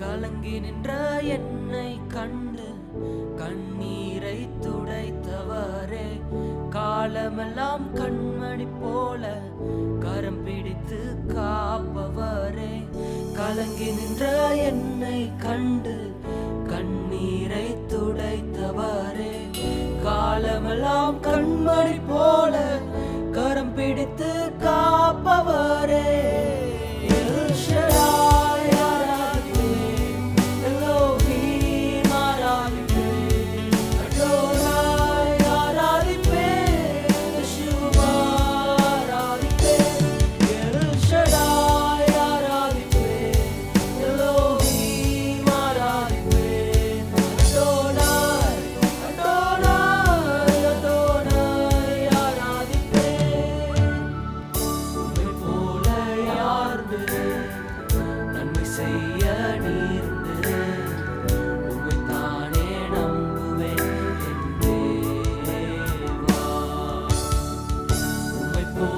கலங்கி நின்ற என்னை கண்டு கண்ணீரை துடைத்தவாறே காலமெல்லாம் கண்மணி போல கரம் பிடித்து காப்பவரே. கலங்கி நின்ற என்னை கண்டு கண்ணீரை துடைத்தவாறே காலமெல்லாம் கண்மணி போல கரம் பிடித்து வாழ்ந்து நன்மை செய்ய நீர்ந்து உண்மை தானே நம்புவேன் என் தேவா உண்மை போ